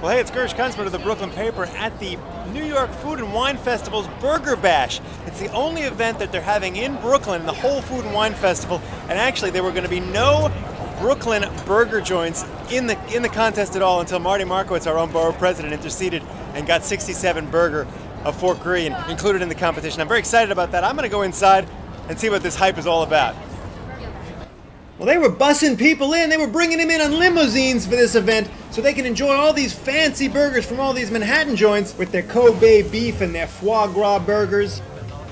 Well, hey, it's Gersh Kuntzman of the Brooklyn Paper at the New York Food and Wine Festival's Burger Bash. It's the only event that they're having in Brooklyn, the whole Food and Wine Festival. And actually, there were going to be no Brooklyn burger joints in the in the contest at all until Marty Markowitz, our own borough president, interceded and got 67 burger of Fort Greene included in the competition. I'm very excited about that. I'm going to go inside and see what this hype is all about. Well, they were bussing people in. They were bringing them in on limousines for this event so they can enjoy all these fancy burgers from all these Manhattan joints with their Kobe beef and their foie gras burgers.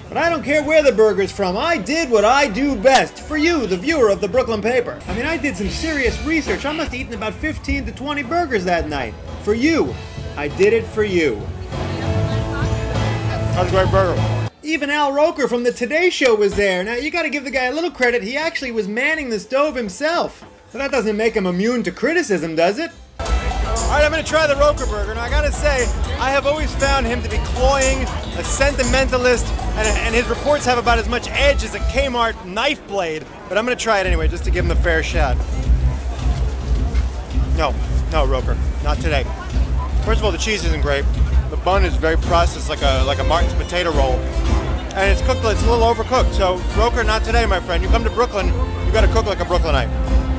But I don't care where the burger's from. I did what I do best for you, the viewer of the Brooklyn paper. I mean, I did some serious research. I must have eaten about 15 to 20 burgers that night. For you. I did it for you. That's a great burger. Even Al Roker from the Today Show was there. Now, you gotta give the guy a little credit. He actually was manning the stove himself. So that doesn't make him immune to criticism, does it? All right, I'm gonna try the Roker burger. Now, I gotta say, I have always found him to be cloying, a sentimentalist, and, and his reports have about as much edge as a Kmart knife blade. But I'm gonna try it anyway, just to give him the fair shot. No, no, Roker, not today. First of all, the cheese isn't great. The bun is very processed, like a like a Martin's potato roll, and it's cooked. It's a little overcooked. So, Roker, not today, my friend. You come to Brooklyn, you got to cook like a Brooklynite.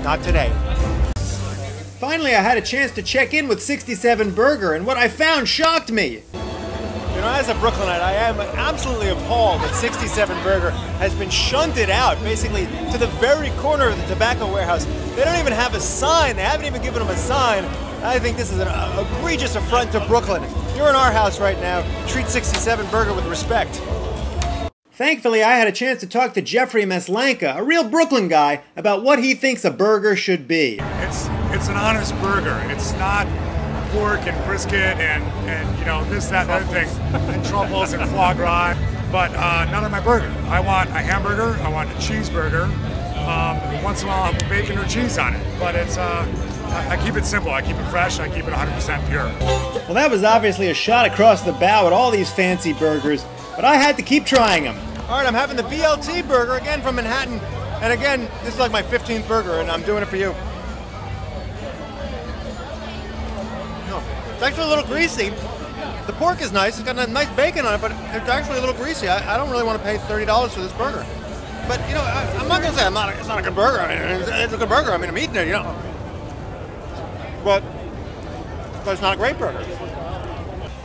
Not today. Finally, I had a chance to check in with 67 Burger, and what I found shocked me. You know, as a Brooklynite, I am absolutely appalled that 67 Burger has been shunted out, basically to the very corner of the tobacco warehouse. They don't even have a sign. They haven't even given them a sign. I think this is an egregious affront to Brooklyn. You're in our house right now. Treat 67 Burger with respect. Thankfully, I had a chance to talk to Jeffrey Maslanka, a real Brooklyn guy, about what he thinks a burger should be. It's it's an honest burger. It's not pork and brisket and, and you know this that and other thing and truffles and foie gras. But uh, none of my burger. I want a hamburger. I want a cheeseburger. Um, once in a while, I'll put bacon or cheese on it. But it's uh, I, I keep it simple. I keep it fresh. I keep it 100% pure. Well, that was obviously a shot across the bow at all these fancy burgers, but I had to keep trying them. All right, I'm having the BLT burger again from Manhattan. And again, this is like my 15th burger, and I'm doing it for you. No, it's actually a little greasy. The pork is nice. It's got a nice bacon on it, but it's actually a little greasy. I, I don't really want to pay $30 for this burger. But, you know, I, am not going to say I'm not, it's not a good burger. I mean, it's, it's a good burger. I mean, I'm eating it, you know. But, but it's not a great burger.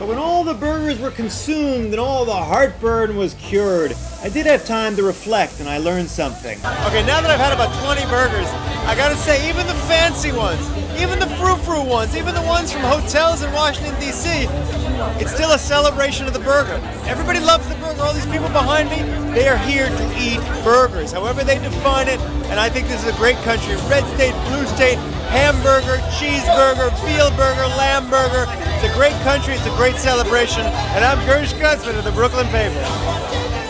But when all the burgers were consumed and all the heartburn was cured, I did have time to reflect and I learned something. Okay, now that I've had about 20 burgers, I gotta say, even the fancy ones, even the frou-frou ones, even the ones from hotels in Washington, D.C., it's still a celebration of the burger. Everybody loves the burger. All these people behind me, they are here to eat burgers, however they define it. And I think this is a great country. Red state, blue state, hamburger, cheeseburger, veal burger, lamb burger. It's a great country. It's a great celebration. And I'm Gersh Kuntzman of the Brooklyn Paper.